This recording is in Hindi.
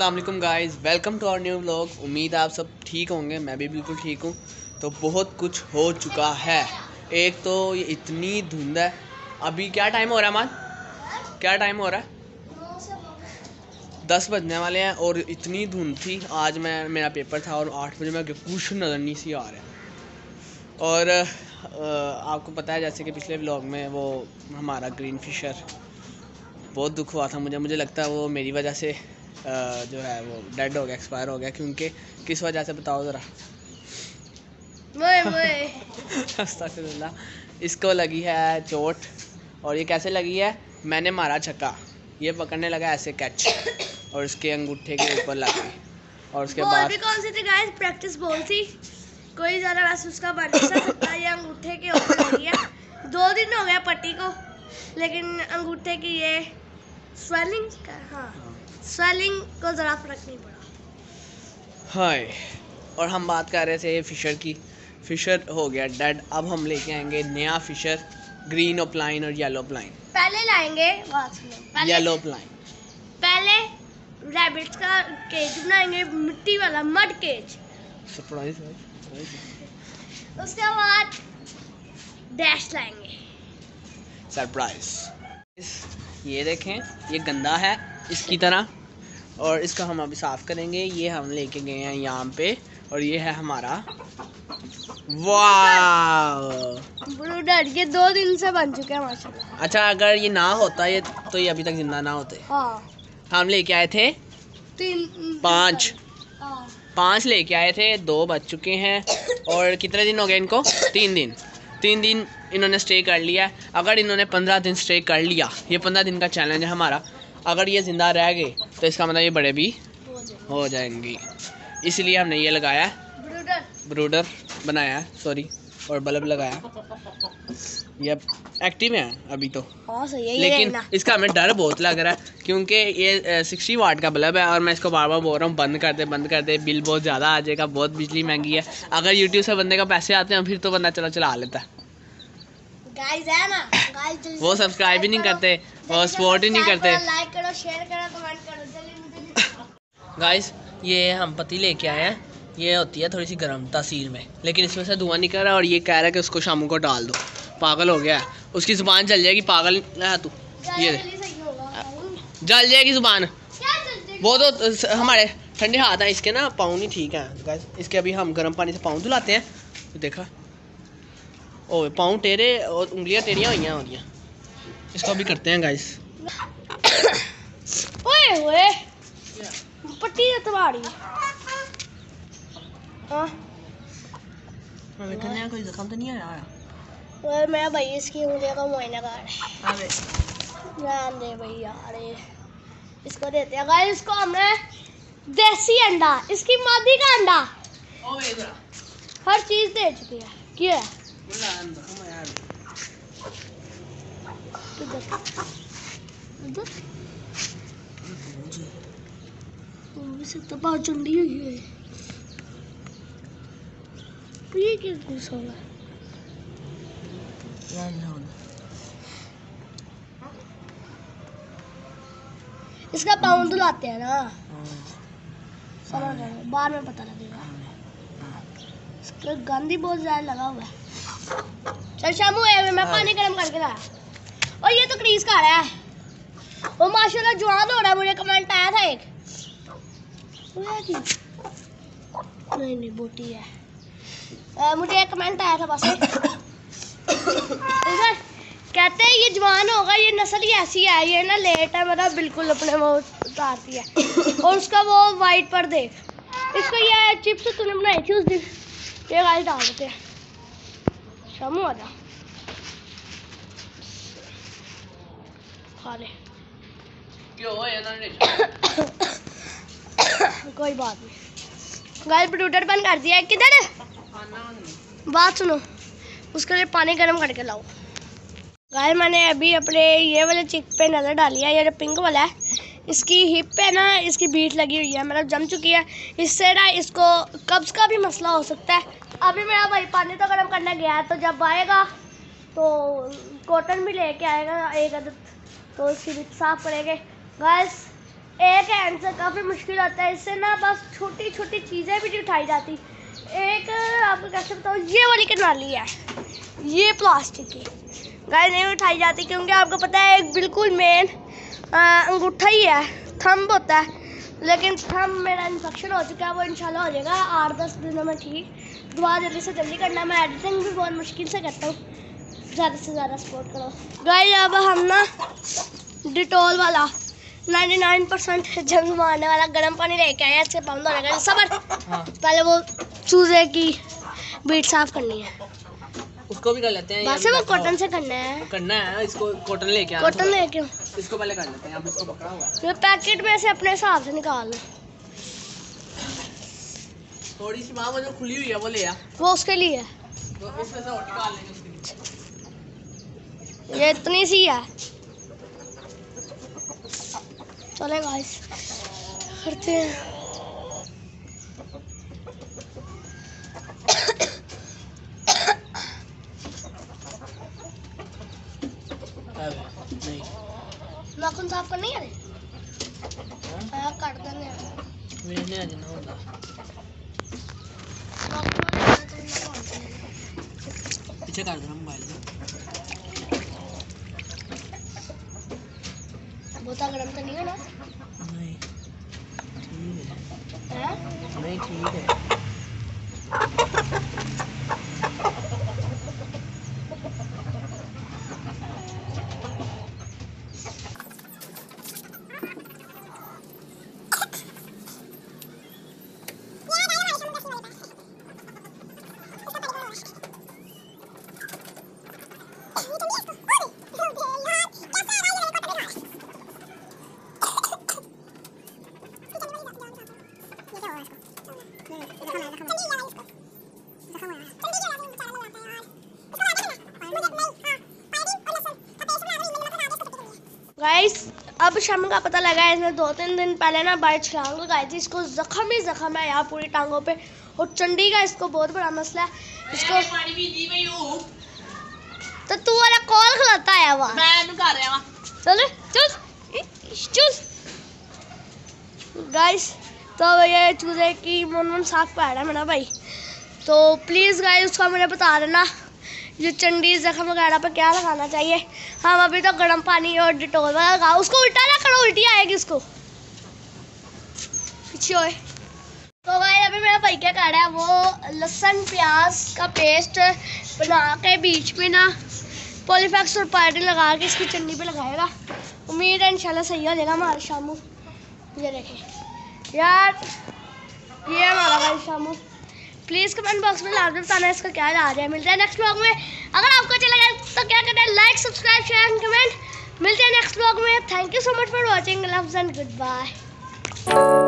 अस्सलाम वालेकुम guys welcome to our new blog उम्मीद आप सब ठीक होंगे, मैं भी बिल्कुल ठीक हूँ। तो बहुत कुछ हो चुका है। एक तो ये इतनी धुंध है। अभी क्या टाइम हो रहा है मान क्या टाइम हो रहा है? दस बजने वाले हैं और इतनी धुंध थी। आज मैं, मेरा पेपर था और आठ बजे मैं कुछ नज़र नहीं सी आ रहा है। और आपको पता है, जैसे कि पिछले ब्लॉग में वो हमारा ग्रीन फिशर बहुत दुख हुआ था मुझे। मुझे लगता है वो मेरी वजह से जो है वो डेड हो गया एक्सपायर हो गया क्योंकि किस वजह से बताओ ज़रा? इसको लगी है चोट और ये कैसे लगी है? मैंने मारा छक्का। ये पकड़ने लगा ऐसे कैच और इसके अंगूठे के ऊपर लग। गई और उसके बाद भी कौन सी थी गाइस प्रैक्टिस बॉल थी। कोई ज़्यादा वैसे उसका बन नहीं सकता। ये अंगूठे के ऊपर लगी है। दो दिन हो गया पट्टी को लेकिन अंगूठे की ये स्वेलिंग का हाँ। स्वेलिंग को ज़रा फ़र्क नहीं पड़ा। हाय और हम बात कर रहे थे फिशर की। फिशर हो गया डेड अब हम लेके आएँगे नया फिशर ग्रीन ओपलाइन और येलो प्लाइन पहले लाएँगे येलो प्लाइन पहले रैबिट्स का केज बनाएँगे मिट्टी वाला मड केज सरप्राइज़ उसके बाद डैश लाएँगे। सरप्राइज़ ये देखें ये गंदा है इसकी तरह। और इसका हम अभी साफ़ करेंगे। ये हम लेके गए हैं यहाँ पे और ये है हमारा। वाह ये दो दिन से बन चुके हैं माशाल्लाह। अच्छा अगर ये ना होता ये तो ये अभी तक ज़िंदा ना होते। हाँ। हम लेके आए थे तीन पाँच। हाँ। पाँच लेके आए थे दो बच चुके हैं। और कितने दिन हो गए इनको? तीन दिन। तीन दिन इन्होंने स्टे कर लिया अगर इन्होंने पंद्रह दिन स्टे कर लिया ये पंद्रह दिन का चैलेंज है हमारा। अगर ये ज़िंदा रह गए तो इसका मतलब ये बड़े भी हो जाएँगी। इसलिए हमने ये लगाया है। ब्रूडर बनाया है सॉरी और बल्ब लगाया ये एक्टिव है अभी तो। हाँ सही है लेकिन इसका हमें डर बहुत लग रहा है। क्योंकि ये सिक्सटी वाट का बल्ब है और मैं इसको बार बार बोल रहा हूँ बंद कर दे बंद कर दे बिल बहुत ज़्यादा आ जाएगा बहुत बिजली महँगी है। अगर यूट्यूब से बंदे का पैसे आते हैं फिर तो बंदा चला चला लेता है। गाइस है ना? वो सब्सक्राइब ही नहीं करते वो सपोर्ट ही नहीं करते। गाइस ये हम पति लेके आए हैं। ये होती है थोड़ी सी गर्म तासीर में। लेकिन इसमें से धुआँ निकल रहा है और ये कह रहा है कि उसको शामों को डाल दो। पागल हो गया है। उसकी ज़ुबान चल जाएगी पागल है तू। ये जल जाएगी ज़ुबान। वो तो हमारे ठंडे हाथ हैं इसके ना पाँव नहीं ठीक है इसके अभी हम गर्म पानी से पाँव धुलाते हैं। देखा। ओ पाँव टेरे और उंगलियाँ टेढ़ियाँ हुई हैं इसको भी करते हैं गाइस ओए ओए। पट्टी तुम्हारी हाँ। मैं कोई जख्म तो नहीं आया? मैं भाई इसकी उंगलियों का मुआयना कर जान दे भाई यार इसको देते हैं। गाइस इसको हमने देसी अंडा इसकी मादी का अंडा हर चीज़ दे चुकी है। क्या है तो चुंडी हुई है ये। क्या होगा इसका पाउंड धुलाते हैं ना। समझ गए बाद में पता लगेगा। इसका गंद ही बहुत ज़्यादा लगा हुआ है। चल शामू है मैं हाँ। पानी गर्म करके लाया और ये तो क्रीज खा रहा है। वो माशाल्लाह जवान हो रहा है मुझे कमेंट आया था एक। नहीं नहीं बोटी है। आ, मुझे एक कमेंट आया था बस कहते हैं ये जवान होगा ये नस्ल ही ऐसी है ये ना लेट है मतलब बिल्कुल अपने वो उतारती है। और उसका वो वाइट पर देख इसको ये चिप्स तूने बनाई थी उस दिन ये गाइस डाल देते हैं। शामू आ जा। खा ले। कोई बात नहीं। गाय ब्लूटूथ बंद कर दिया किधर बात सुनो। उसके लिए पानी गर्म करके लाओ। गाय मैंने अभी अपने ये वाले चिक पे नज़र डाली है, ये जो पिंक वाला है, इसकी हिप पे ना इसकी बीट लगी हुई है मतलब जम चुकी है। इससे ना इसको कब्ज़ का भी मसला हो सकता है। अभी मेरा भाई पानी तो गर्म करने गया है तो जब आएगा तो कॉटन भी लेके आएगा एक अदद तो इसकी भी साफ़ करेंगे। गैस एक हैंड से काफ़ी मुश्किल होता है, इससे ना बस छोटी छोटी चीज़ें भी नहीं उठाई जाती। एक, आपको कैसे बताऊँ, ये वाली कनाली है, ये प्लास्टिक की। गाय नहीं उठाई जाती क्योंकि आपको पता है एक बिल्कुल मेन अंगूठा ही है थंब होता है। लेकिन थंब मेरा इन्फेक्शन हो चुका है वो इंशाल्लाह हो जाएगा आठ दस दिनों में ठीक। दुआ जल्दी से जल्दी करना मैं एडिटिंग भी बहुत मुश्किल से करता हूँ। ज़्यादा से ज़्यादा सपोर्ट करो। गाय अब हम ना डिटोल वाला 99 परसेंट जंग मारने वाला गर्म पानी लेके आए इससे बंद होने का सबर। हाँ। पहले वो चूजे की बीट साफ़ करनी है। उसको भी कर लेते हैं बस वो कॉटन से करना है। करना है इसको कॉटन लेके आना कॉटन। लेके इसको पहले कर लेते हैं अब इसको पकड़ा हुआ है। पैकेट में से अपने हिसाब से निकाल लो। थोड़ी सी माँ जो खुली हुई है वो ले आ। वो उसके लिए है। तो इसमें से और निकाल लेंगे ये इतनी सी है। चले गाइस करते हैं अब नहीं नाखून साफ़ करनी है हाँ? हाँ काट देने हैं। मेरे ने आज ना होता नाखून वाले तो ना काट देने। पीछे कर देना मोबाइल में बहुता गर्म तो नहीं है ना नहीं ठीक है हैं? नहीं ठीक है गाइस अब शाम का पता लगा है इसने दो तीन दिन पहले ना बाइक छलांग लगाई थी इसको जख्म ही जख्म है यहाँ पूरी टांगों पे। और चंडी का इसको बहुत बड़ा मसला है इसको तो तू वाला कॉल खिलाता है वहाँ। मैं कर रहा चल चल। चल। गाइस तो ये चूजे की मन मन साफ़ पैर है मेरा भाई। तो प्लीज़ गाइस उसका मुझे बता देना ये चंडी जख्म वगैरह पर क्या लगाना चाहिए। हम अभी तो गर्म पानी और डिटोल वाला लगा उसको उल्टा ना करो, उल्टी आएगी उसको। पीछे तो भाई अभी मेरा भाई क्या कर रहा है, वो लहसुन, प्याज का पेस्ट बना के बीच में ना पॉलीफैक्स और पाउडर लगा के इसकी चंडी पे लगाएगा। उम्मीद है, इंशाल्लाह सही हो जाएगा हमारा शामू। ये देखें। यार, ये हमारा भाई शामू प्लीज़ कमेंट बॉक्स में लाजमी बताना इसका क्या इलाज है। मिलते हैं नेक्स्ट ब्लॉग में। अगर आपको अच्छा लगा तो क्या करना है like subscribe share and comment मिलते हैं नेक्स्ट ब्लॉग में। Thank you so much for watching loves and good bye